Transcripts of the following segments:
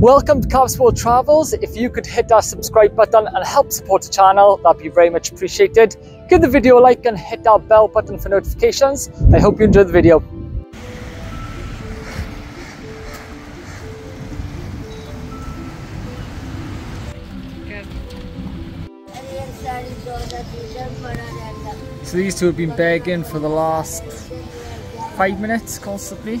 Welcome to Kavs World Travels. If you could hit that subscribe button and help support the channel, that'd be very much appreciated. Give the video a like and hit that bell button for notifications. I hope you enjoyed the video. So these two have been begging for the last five minutes constantly.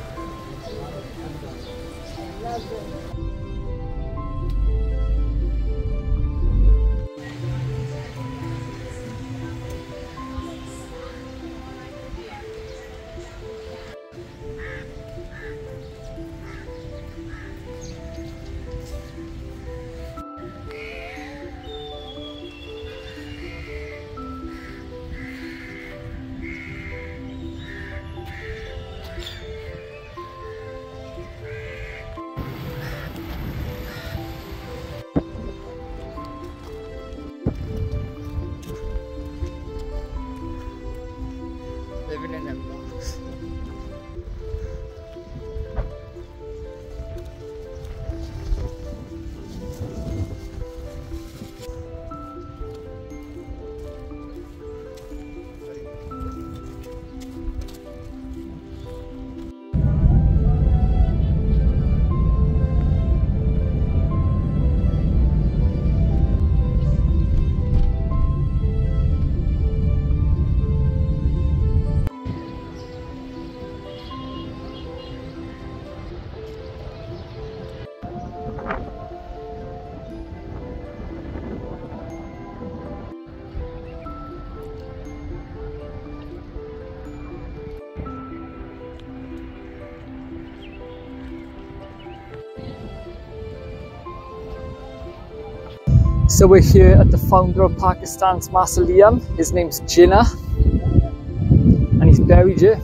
Evelyn So we're here at the founder of Pakistan's mausoleum. His name's Jinnah. And he's buried here.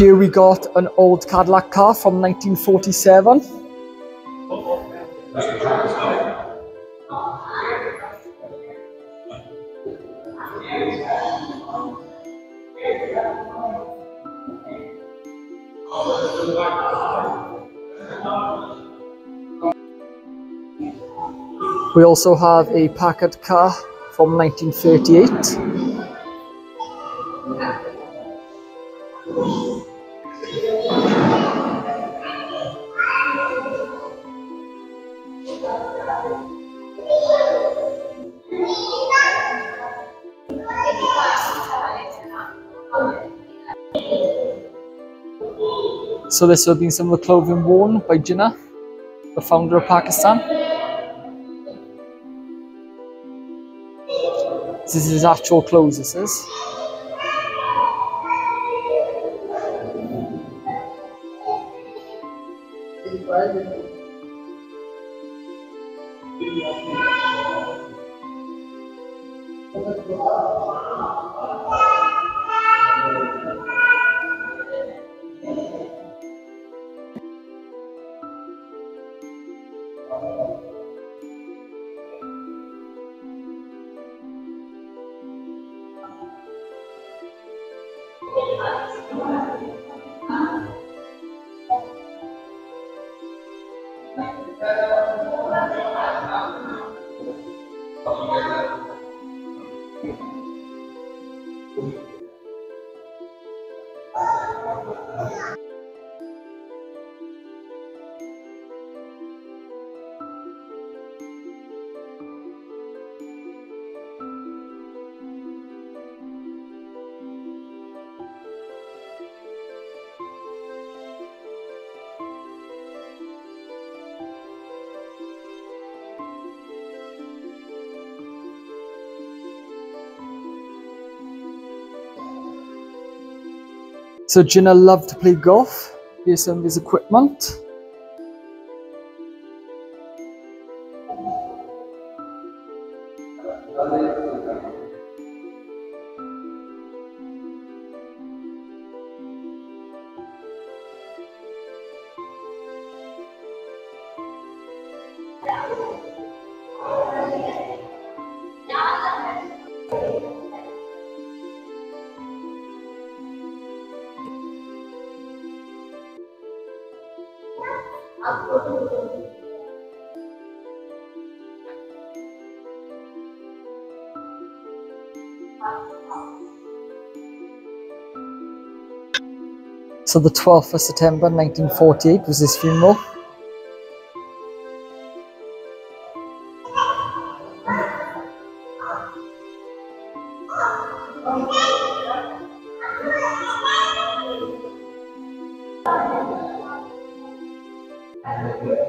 Here we got an old Cadillac car from 1947. We also have a Packard car from 1938. So this will be some of the clothing worn by Jinnah, the founder of Pakistan. This is his actual clothes, this is. Thank you. So Jinnah loved to play golf. Here's some of his equipment. So the 12th of September 1948 was his funeral. Broke chains up.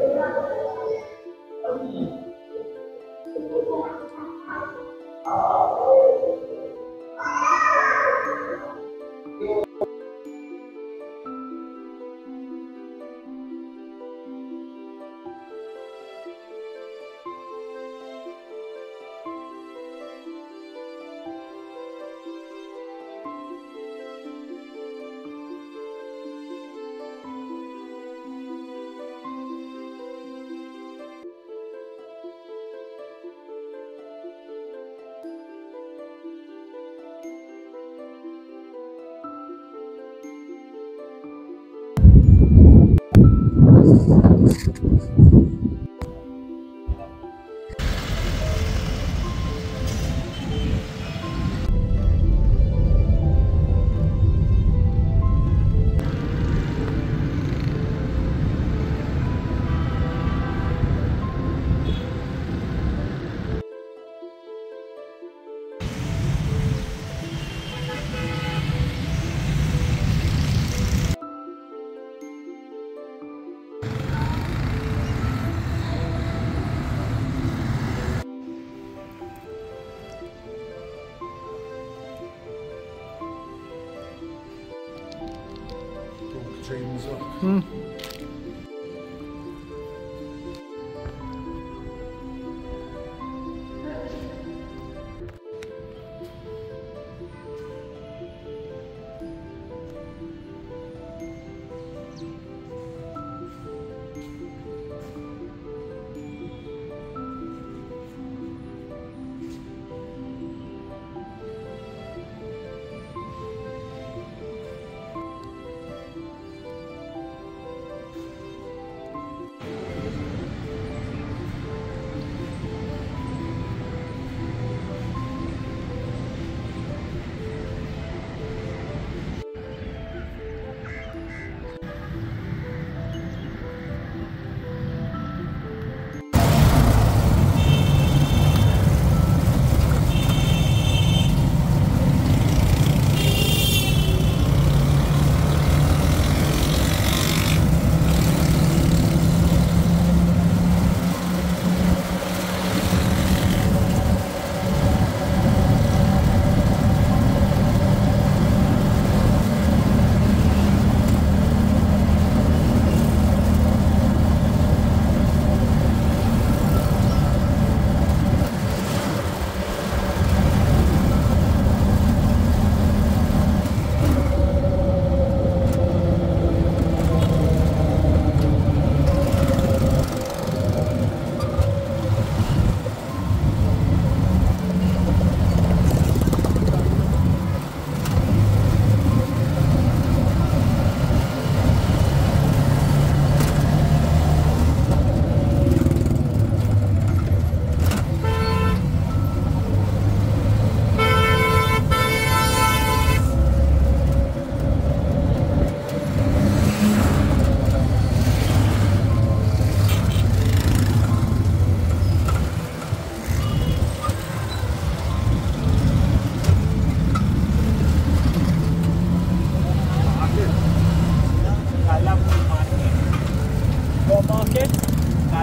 Hmm.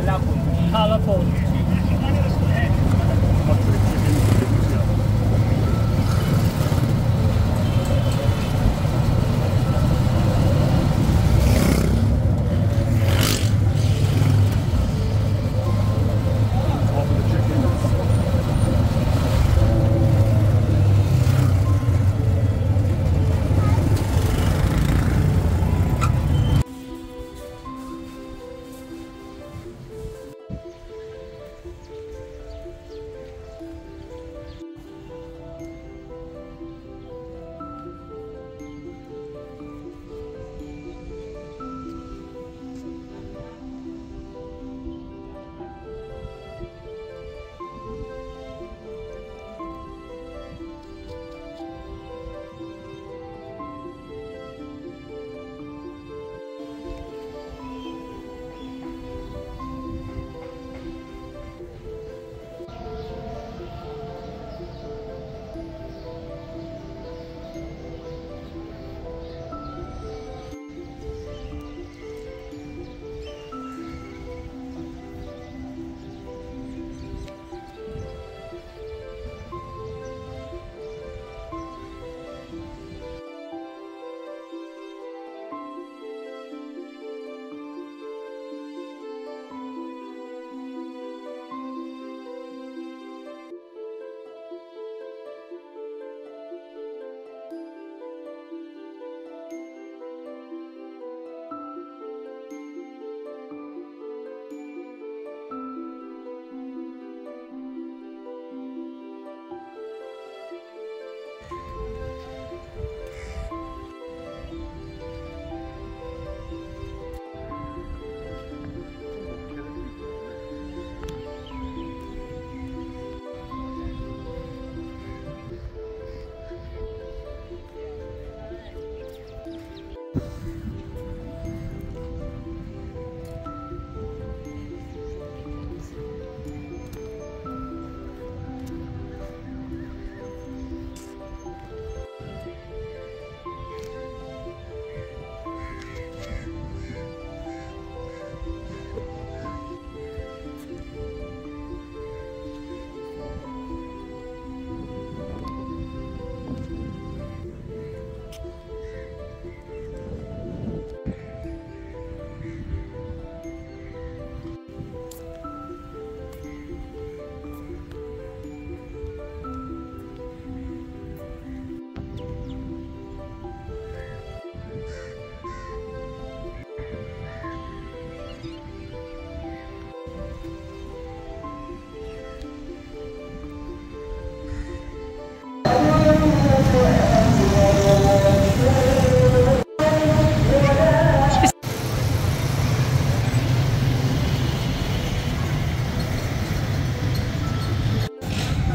Kalapon.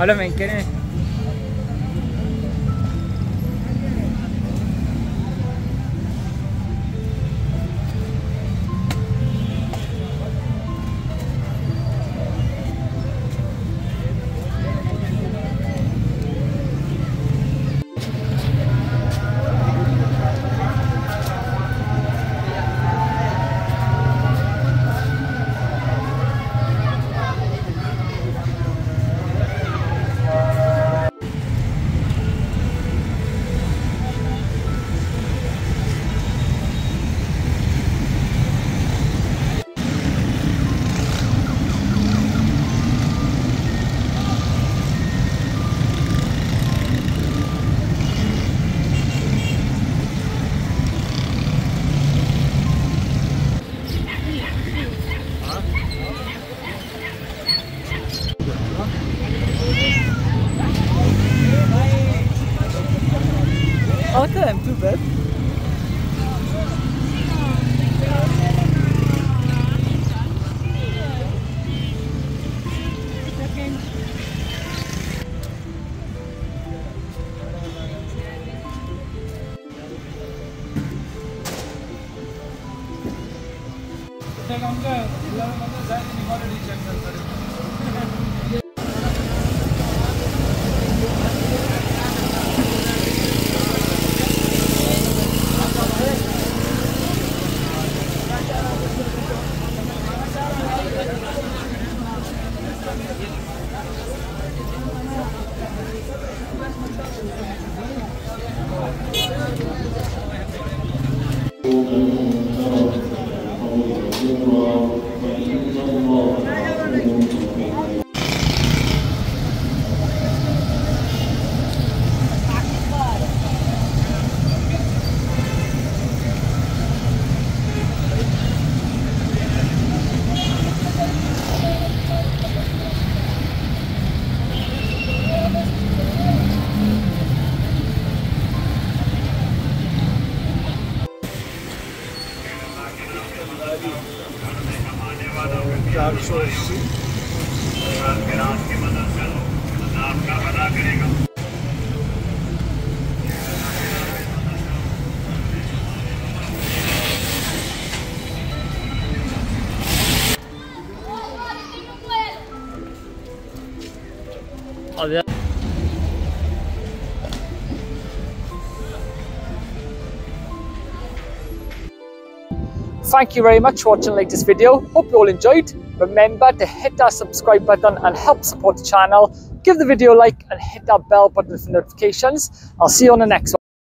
Háblame, ¿quién es? I'm too bad. Thank you very much for watching the latest video. Hope you all enjoyed. Remember to hit that subscribe button and help support the channel. Give the video a like and hit that bell button for notifications. I'll see you on the next one.